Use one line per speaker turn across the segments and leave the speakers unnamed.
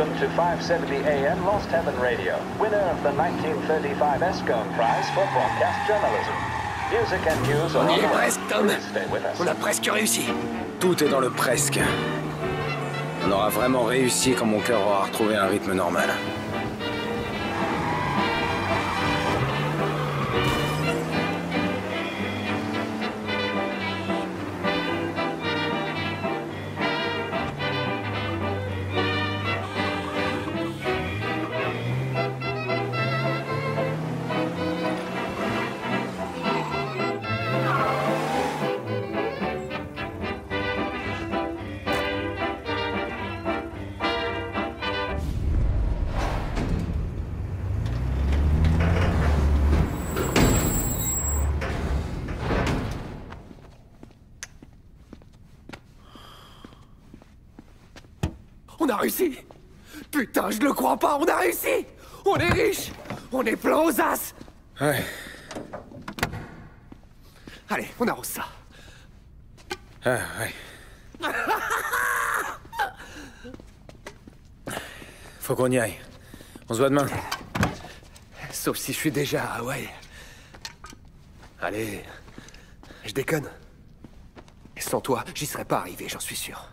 Welcome to 570 AM Lost Heaven Radio, winner of the 1935 Escone Prize for Broadcast Journalism. Music and news are
On y est presque, Tom.
Please stay with us.
On a presque réussi.
Tout est dans le presque. On aura vraiment réussi quand mon cœur aura retrouvé un rythme normal.
Réussi. Putain, je le crois pas, on a réussi. On est riche. On est plein aux as.
Ouais,
Allez, on arrose ça.
ah, ouais. Faut qu'on y aille. On se voit demain.
Sauf si je suis déjà à Hawaï. Allez, je déconne. Sans toi, j'y serais pas arrivé, j'en suis sûr.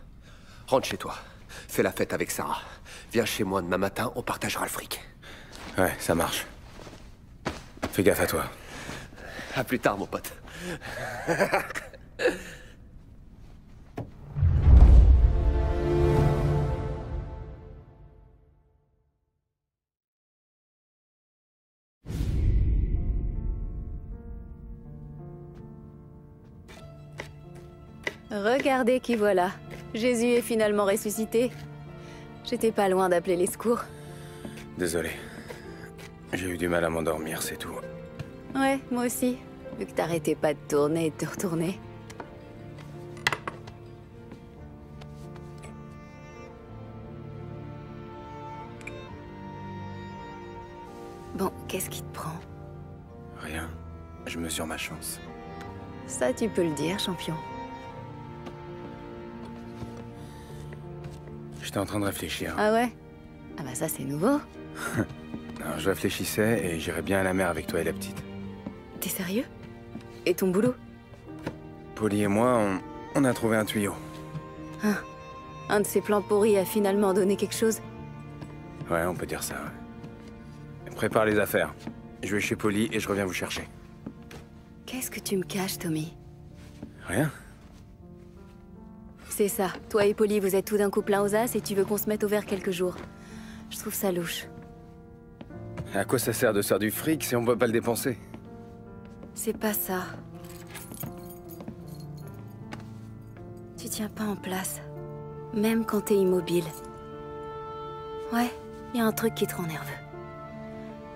Rentre chez toi. Fais la fête avec Sarah. Viens chez moi demain matin, on partagera le fric.
Ouais, ça marche. Fais gaffe à toi.
À plus tard, mon pote.
Regardez qui voilà. Jésus est finalement ressuscité. J'étais pas loin d'appeler les secours.
Désolé. J'ai eu du mal à m'endormir, c'est tout.
Ouais, moi aussi. Vu que t'arrêtais pas de tourner et de te retourner. Bon, qu'est-ce qui te prend?
Rien. Je mesure ma chance.
Ça, tu peux le dire, champion.
J'étais en train de réfléchir.
Ah ouais? Ah bah ça, c'est nouveau.
Alors, je réfléchissais et j'irais bien à la mer avec toi et la petite.
T'es sérieux? Et ton boulot?
Polly et moi, on, on a trouvé un tuyau.
Un de ces plans pourris a finalement donné quelque chose
Ouais, on peut dire ça. ouais. Prépare les affaires. Je vais chez Polly et je reviens vous chercher.
Qu'est-ce que tu me caches, Tommy?
Rien
C'est ça. Toi et Polly, vous êtes tout d'un coup plein aux as et tu veux qu'on se mette au vert quelques jours. Je trouve ça louche.
À quoi ça sert de faire du fric si on peut pas le dépenser?
C'est pas ça. Tu tiens pas en place. Même quand t'es immobile. Ouais, y a un truc qui te rend nerveux.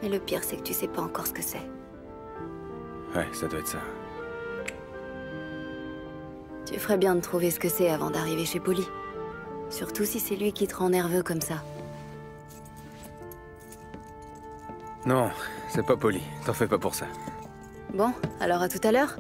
Mais le pire, c'est que tu sais pas encore ce que c'est.
Ouais, ça doit être ça.
Tu ferais bien de trouver ce que c'est avant d'arriver chez Polly. Surtout si c'est lui qui te rend nerveux comme ça.
Non, c'est pas Polly. T'en fais pas pour ça.
Bon, alors à tout à l'heure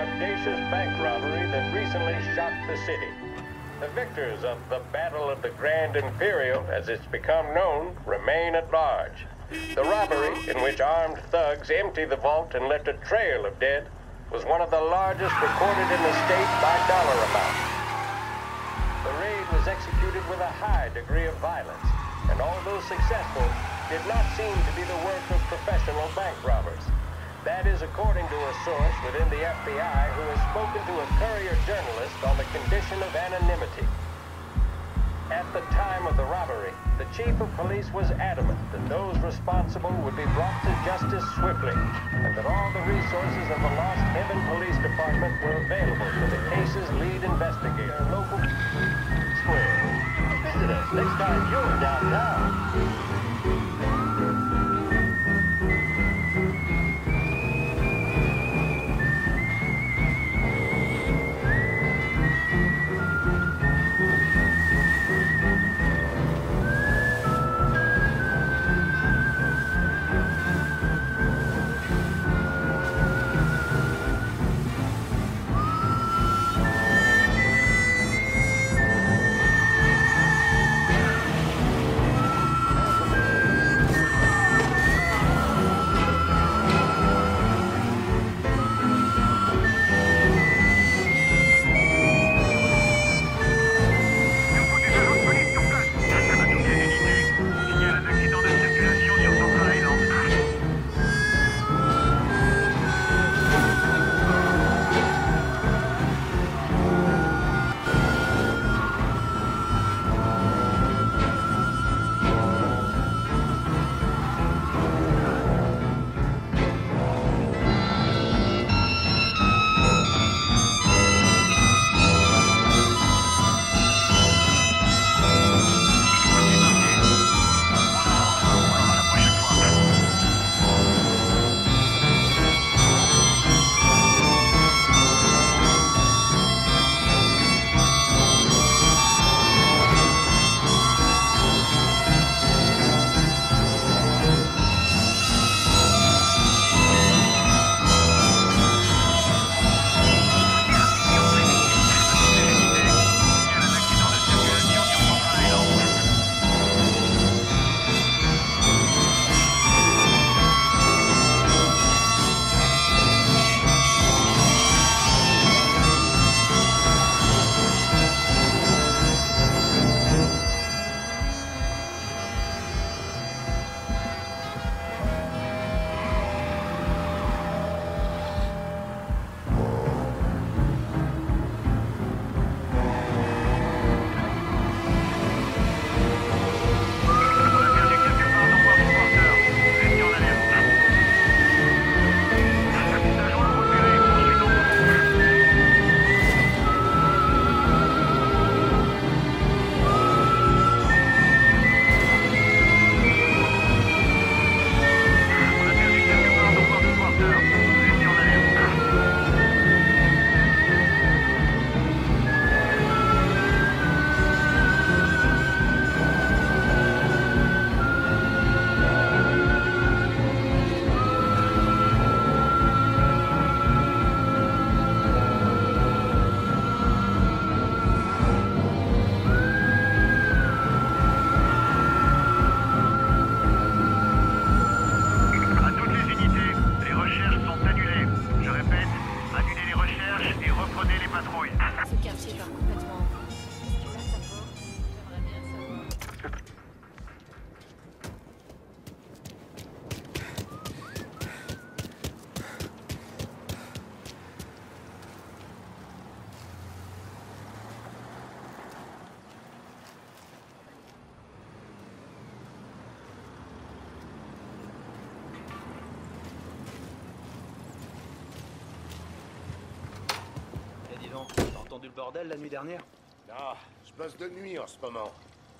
audacious bank robbery that recently shocked the city. The victors of the Battle of the Grand Imperial, as it's become known, remain at large. The robbery, in which armed thugs emptied the vault and left a trail of dead, was one of the largest recorded in the state by dollar amount. The raid was executed with a high degree of violence, and although successful, did not seem to be the work of professional bank robbers. That is according to a source within the FBI who has spoken to a courier journalist on the condition of anonymity. At the time of the robbery, the chief of police was adamant that those responsible would be brought to justice swiftly, and that all the resources of the Lost Heaven Police Department were available for the case's lead investigator, local square. Visit us next time you're downtown.
Bordel la nuit dernière
Ah, je bosse de nuit en ce moment.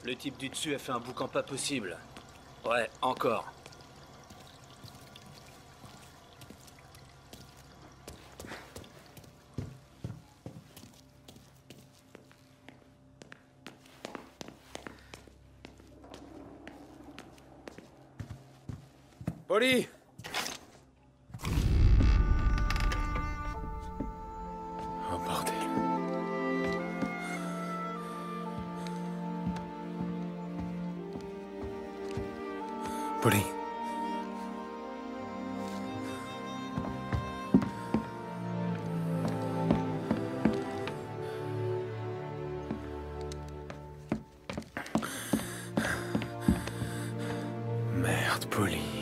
Le type du dessus a fait un boucan pas possible. Ouais, encore.
Poli Merde, Polly.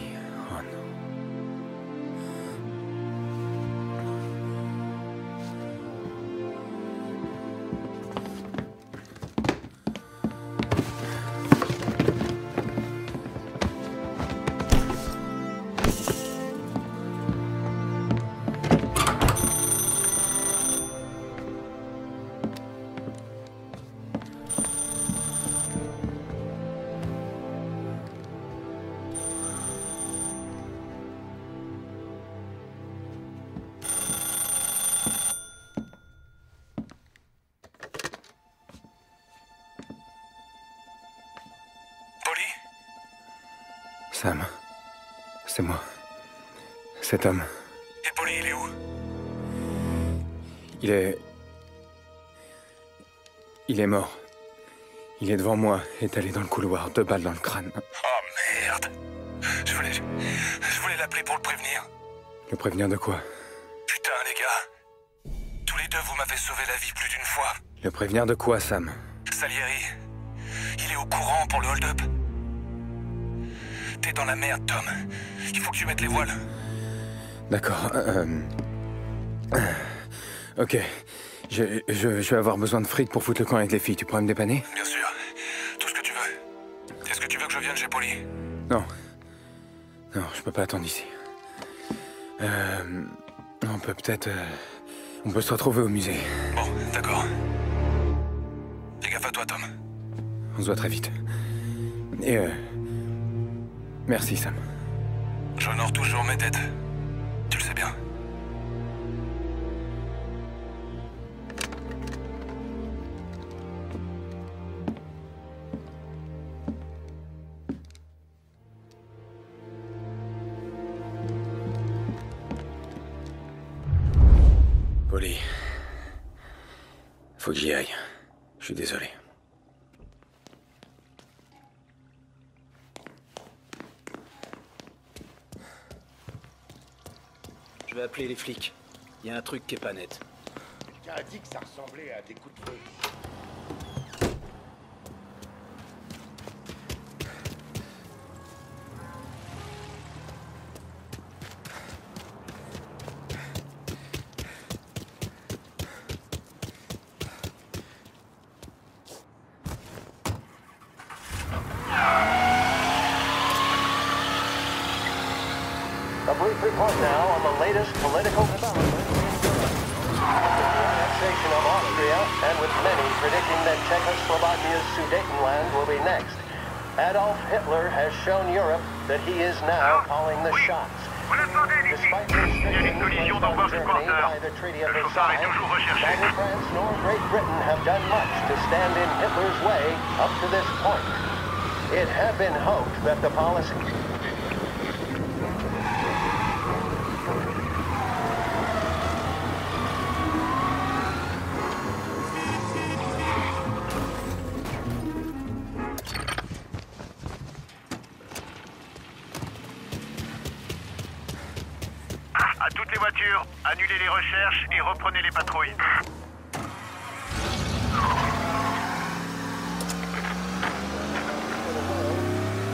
Sam. C'est moi. Cet homme.
Et Polly, il est où?
Il est. Il est mort. Il est devant moi, étalé dans le couloir, deux balles dans le crâne.
Oh merde Je voulais. Je voulais l'appeler pour le prévenir.
Le prévenir de quoi?
Putain, les gars. Tous les deux, vous m'avez sauvé la vie plus d'une fois.
Le prévenir de quoi, Sam?
Salieri, il est au courant pour le hold-up. T'es dans la merde, Tom. Il faut que tu mettes les voiles.
D'accord. euh, euh, Ok. Je, je, je vais avoir besoin de fric pour foutre le camp avec les filles. Tu pourrais me dépanner?
Bien sûr. Tout ce que tu veux. Est-ce que tu veux que je vienne chez Polly?
Non. Non, je peux pas attendre ici. Euh, on peut peut-être... euh, on peut se retrouver au musée.
Bon, d'accord. Fais gaffe à toi, Tom.
On se voit très vite. Et euh... Merci, Sam.
J'honore toujours mes dettes. Tu le sais bien.
Polly. Faut que j'y aille. Je suis désolé.
Vais appeler les flics. Il y a un truc qui est pas net.
Quelqu'un a dit que ça ressemblait à des coups de feu.
And with many predicting that Czechoslovakia's Sudetenland will be next, Adolf Hitler has shown Europe that he is now calling the shots. Despite the restrictions placed on Germany by the Treaty of Versailles, neither France nor Great Britain have done much to stand in Hitler's way up to this point. It had been hoped that the policy...
Toutes les voitures, annulez les recherches et reprenez les patrouilles.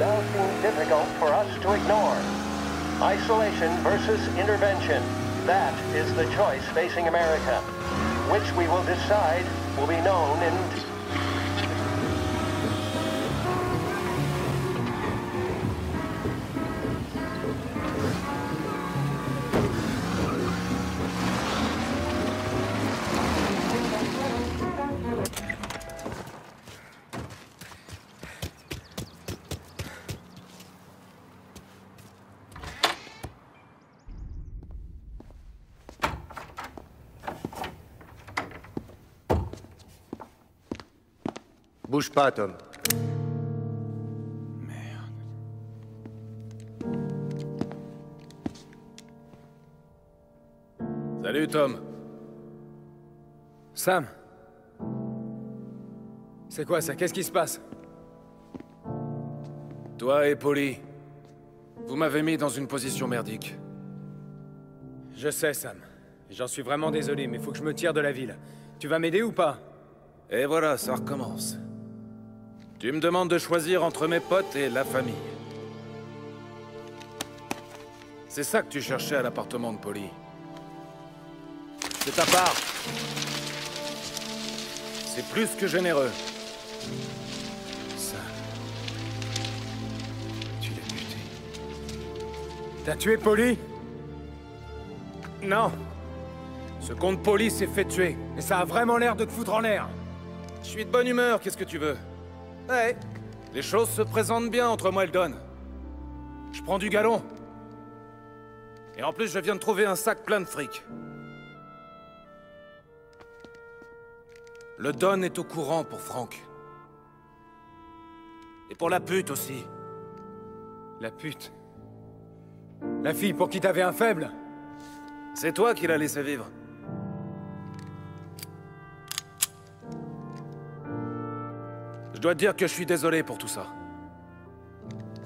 now seem difficult for us to ignore. Isolation versus intervention. That is the choice facing America. Which we will decide will be known in
Bouge pas, Tom.
Salut, Tom. Sam C'est quoi ça? Qu'est-ce qui se passe?
Toi et Polly, Vous m'avez mis dans une position merdique.
Je sais, Sam. J'en suis vraiment désolé, mais faut que je me tire de la ville. Tu vas m'aider ou pas?
Et voilà, ça recommence. Tu me demandes de choisir entre mes potes et la famille. C'est ça que tu cherchais à l'appartement de Polly. C'est ta part. C'est plus que généreux.
Sam. Tu l'as buté. T'as tué Polly? Non.
Ce compte Polly s'est fait tuer.
Mais ça a vraiment l'air de te foutre en l'air.
Je suis de bonne humeur, qu'est-ce que tu veux? Ouais. Les choses se présentent bien entre moi et le Don. Je prends du galon. Et en plus, je viens de trouver un sac plein de fric. Le Don est au courant pour Franck. Et pour la pute aussi.
La pute. La fille pour qui t'avais un faible
C'est toi qui l'as laissé vivre. Dois te dire que je suis désolé pour tout ça.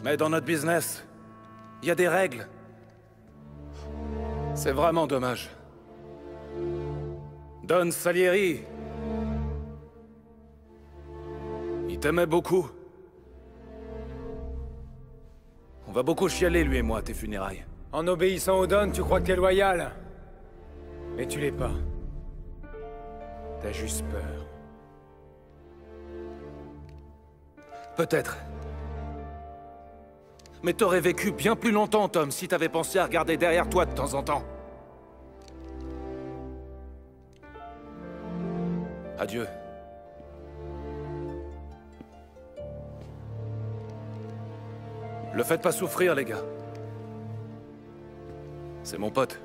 Mais dans notre business, il y a des règles. C'est vraiment dommage. Don Salieri. Il t'aimait beaucoup. On va beaucoup chialer, lui et moi, à tes funérailles.
En obéissant au Don, tu crois que t'es loyal. Mais tu l'es pas. T'as juste peur.
Peut-être. Mais t'aurais vécu bien plus longtemps, Tom, si t'avais pensé à regarder derrière toi de temps en temps. Adieu. Le faites pas souffrir, les gars. C'est mon pote.